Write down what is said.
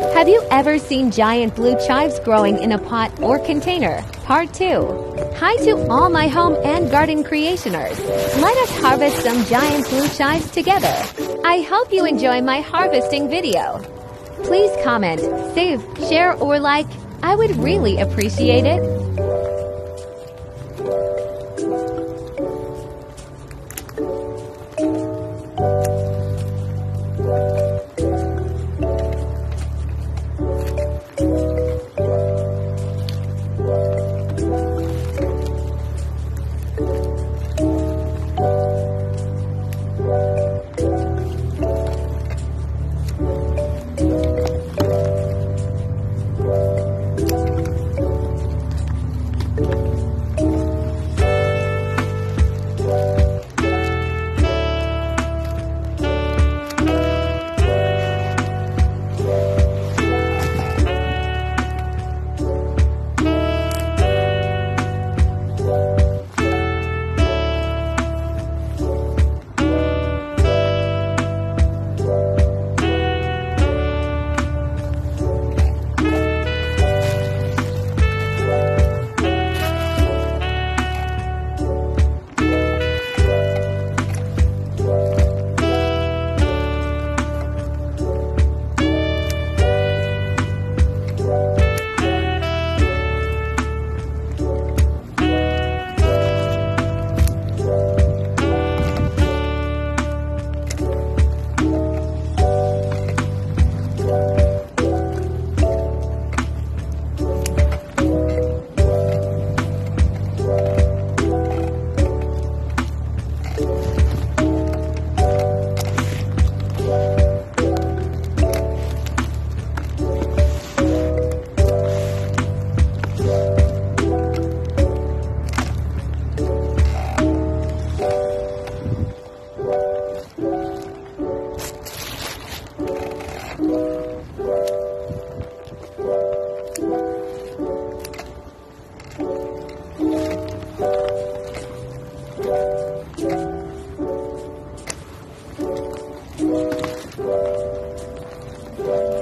Have you ever seen giant blue chives growing in a pot or container? Part 2. Hi to all my home and garden creationers. Let us harvest some giant blue chives together. I hope you enjoy my harvesting video. Please comment, save, share, or like. I would really appreciate it. Thank you.